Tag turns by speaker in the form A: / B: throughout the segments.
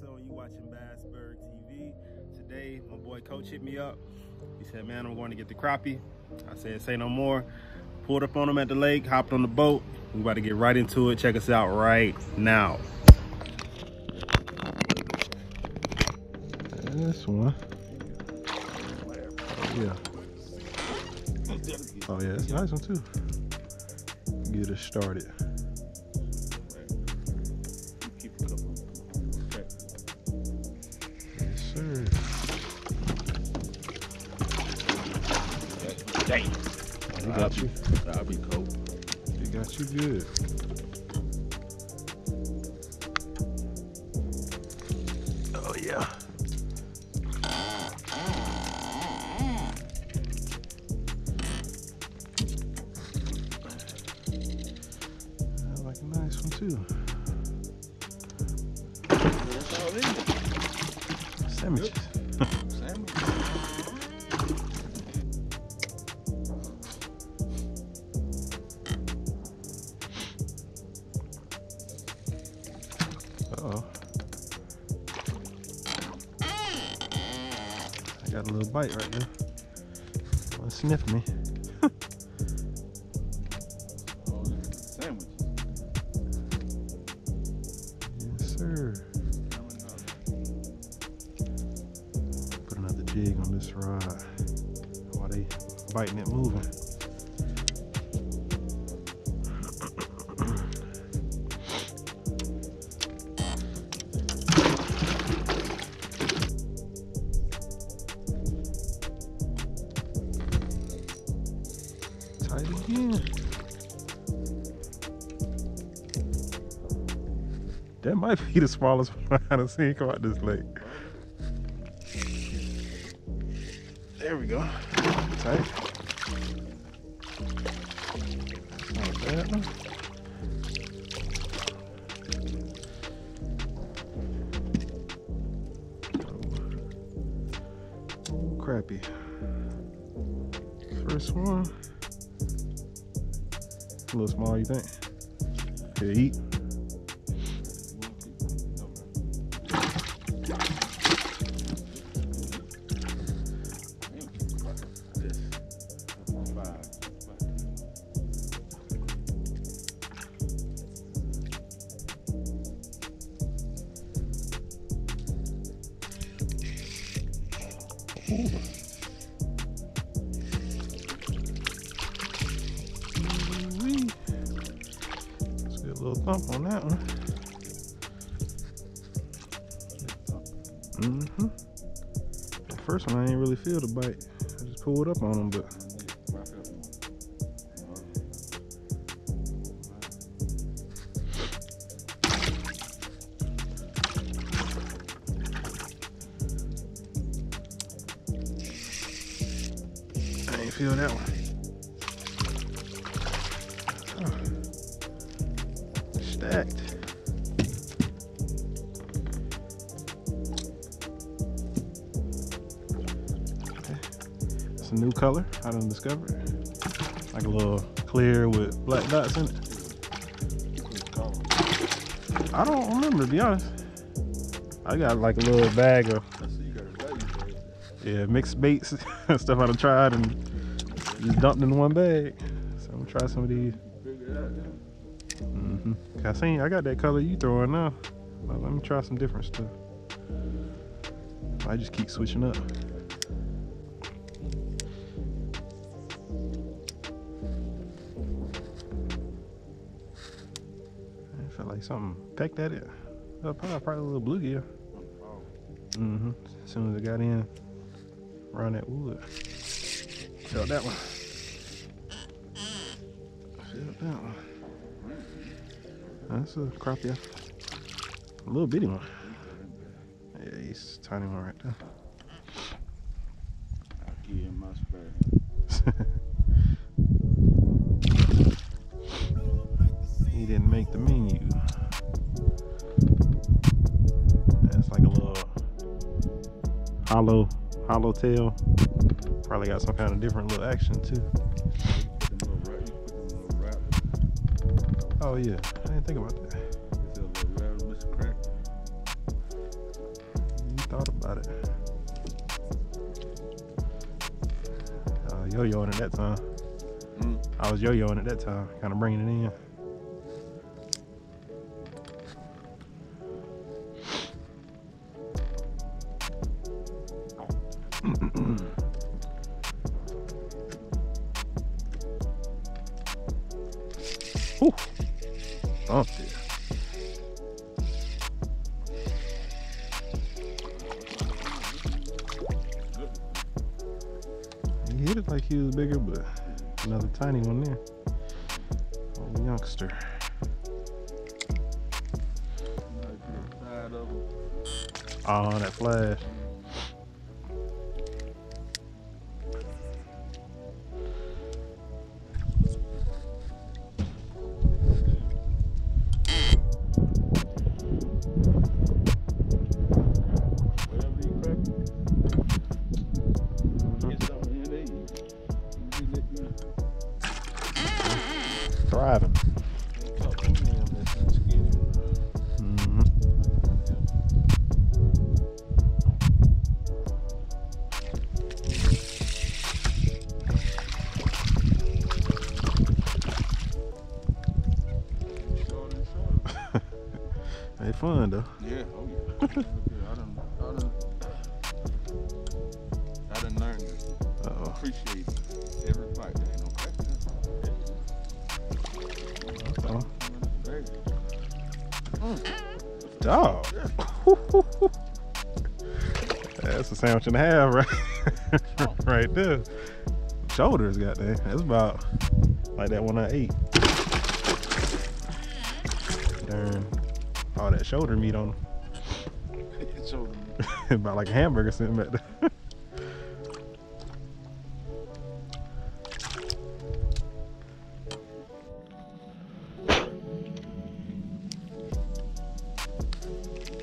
A: And you watching Bassburg TV. Today, my boy Coach hit me up. He said, man, I'm going to get the crappie. I said, say no more. Pulled up on him at the lake, hopped on the boat. We about to get right into it. Check us out right now.
B: This one. Oh, yeah. Oh, yeah, it's a nice one, too. Get us started.
A: Dang.
B: We got you.
A: That'll be cool.
B: We got you good. Oh, yeah. I like a nice one too. Sandwiches. Bite right there. Wanna sniff me. Yes, sir. Put another jig on this rod while they biting it moving. Tight again. That might be the smallest one I've seen come out this lake. There we go. Tight. Not a bad one. Crappie. First one. A little small, you think? Here, eat. Ooh-wee. On that one. Mm-hmm. The first one I ain't really feel the bite. I just pulled up on him, but I ain't feel that one. New color I done discovered. Like a little clear with black dots in it. I don't remember to be honest. I got like a little bag of yeah mixed baits and stuff I done tried and just dumped in one bag. So I'm gonna try some of these. hmm I seen I got that color you throwing now. Well, let me try some different stuff. I just keep switching up. Like something pecked at it. Probably, probably a little bluegill. Mm-hmm. As soon as I got in around that wood. Felt that one. Felt that one. That's a crappie. A little bitty one. Yeah, he's a tiny one right there. he hollow hollow tail. Probably got some kind of different little action too. Oh yeah, I didn't think about that. You thought about it. Uh, yo-yoing at that time.
C: Mm.
B: I was yo-yoing at that time, kind of bringing it in. It like he was bigger, but another tiny one there. Old youngster.
C: Side.
B: Oh, that flash. They fun though.
C: Yeah, oh yeah. I done, I done, I done learned to
B: Uh oh.
C: appreciate every bite. There ain't no crack.
B: Uh-oh. Dog. That's a sandwich and a half, right? right there. Shoulders, goddamn. That's about like that one I ate. Darn. All that shoulder meat on
C: It showed me.
B: them. about like a hamburger sitting back there.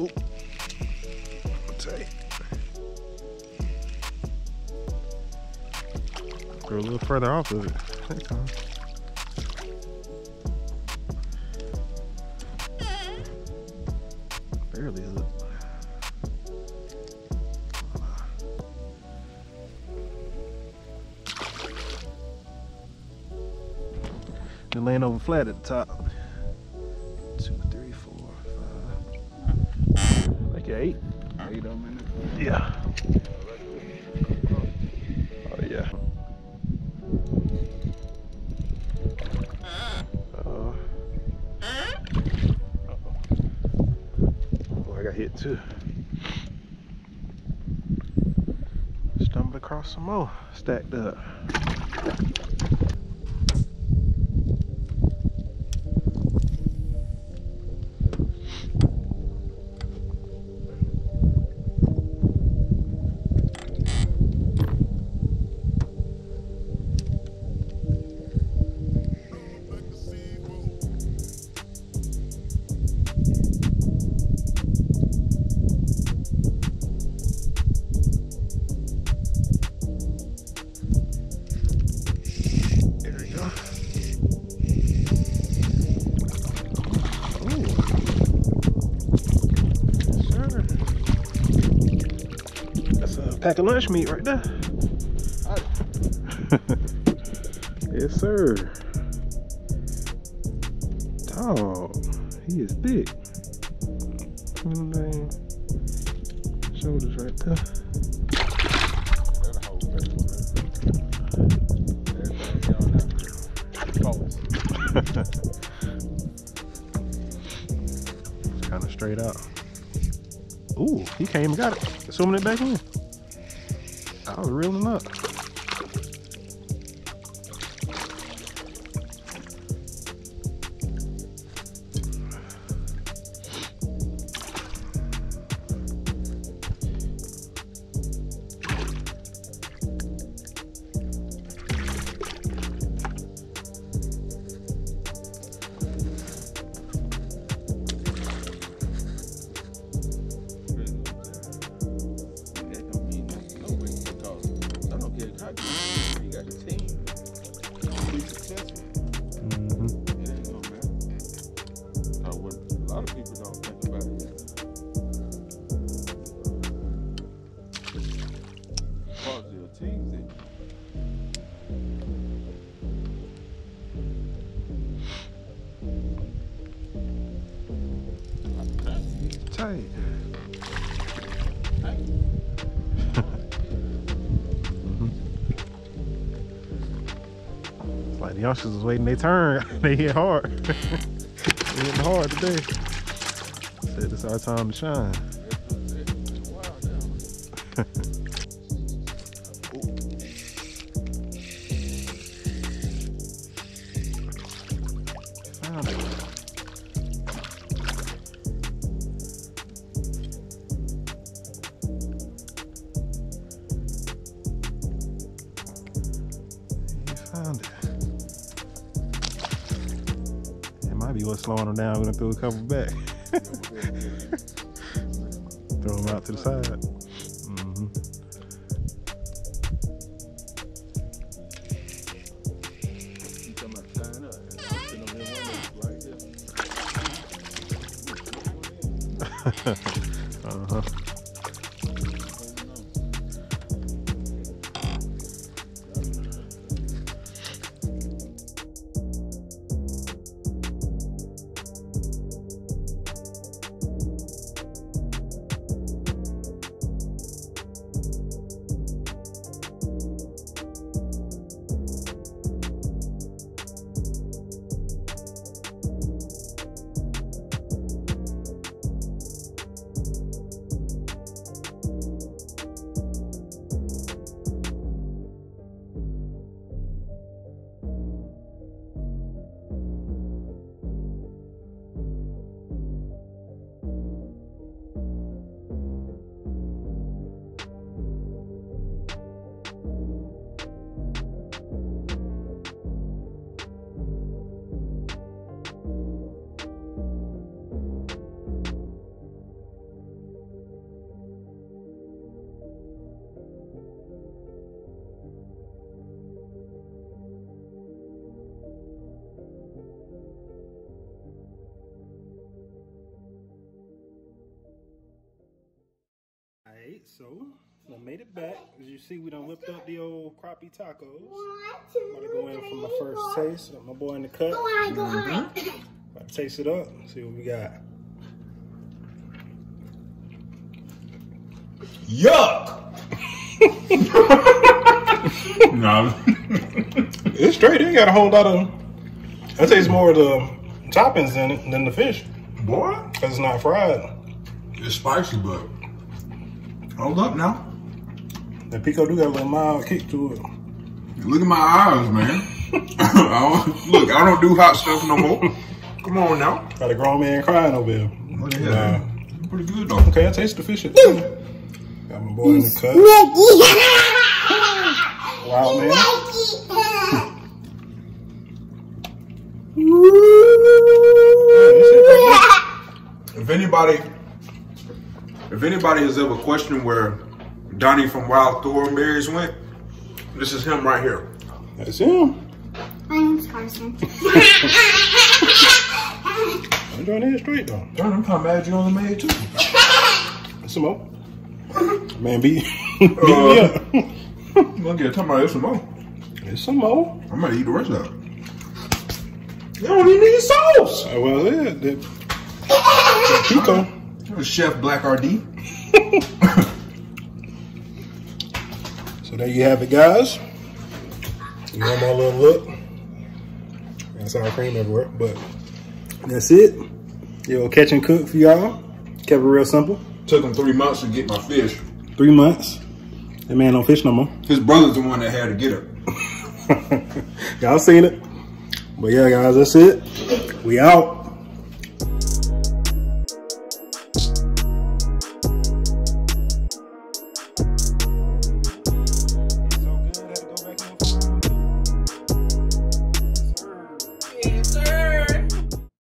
B: Ooh. Tight. A little further off of it. Laying over flat at the top. Two, three, four, five. Like eight.
C: Eight in it.
B: Yeah. Oh yeah. Uh, oh, I got hit too. Stumbled across some more stacked up. Pack of lunch meat right there. yes, sir. Dog, he is big. Shoulders right there.
C: That'll hold better. Everything on that. Pause.
B: kind of straight out. Ooh, he came and got it. Swimming it back in. I was reeling up. It's like the youngsters was waiting their turn. they hit hard. they hit hard today. Said it's our time to shine. slowing them down. Throw a couple back. throw them out to the side. hmm Uh-huh.
A: So I made it back. As you see, we done whipped up the old crappie tacos.
D: One,
A: About
D: two,
A: to go in for my first
D: four.
A: taste. Got my boy in the cut.
D: Go on, go mm-hmm. on.
A: About to taste it up. See what we got.
E: Yuck! no.
A: It's straight. It ain't got a whole lot of. That tastes more of the toppings in it than the fish
E: Boy,
A: because it's not fried.
E: it's spicy, but hold up now.
A: The pico do got a little mild kick to it.
E: Look at my eyes, man. I don't, look, I don't do hot stuff no more. Come on now.
A: Got a grown man crying over here.
E: Oh, look at
A: Nah.
E: Pretty good though.
A: Okay, I taste the fish. At Got my boy in the cut. Wild man. Yeah, this shit pretty good.
E: If anybody, if anybody has ever questioned where Donnie from Wild Thornberrys went, this is him right here.
A: That's him.
D: My name's Carson.
A: I'm doing it straight though.
E: Darn, I'm kind of mad you only made two.
A: Some more. Man, beat, beat me
E: Uh,
A: up.
E: I'm gonna get talking about this some more.
A: There's some more.
E: I'm gonna eat the rest of it. You don't even need sauce.
A: Uh, well, yeah, the, the pico.
E: Chef Black RD.
A: So there you have it, guys. You know my little look. Got sour cream everywhere, but that's it. Yo, catch and cook for y'all. Kept it real simple.
E: Took him three months to get my fish.
A: Three months. That man don't fish no more.
E: His brother's the one that had to get it.
A: y'all seen it. But yeah, guys, that's it. We out.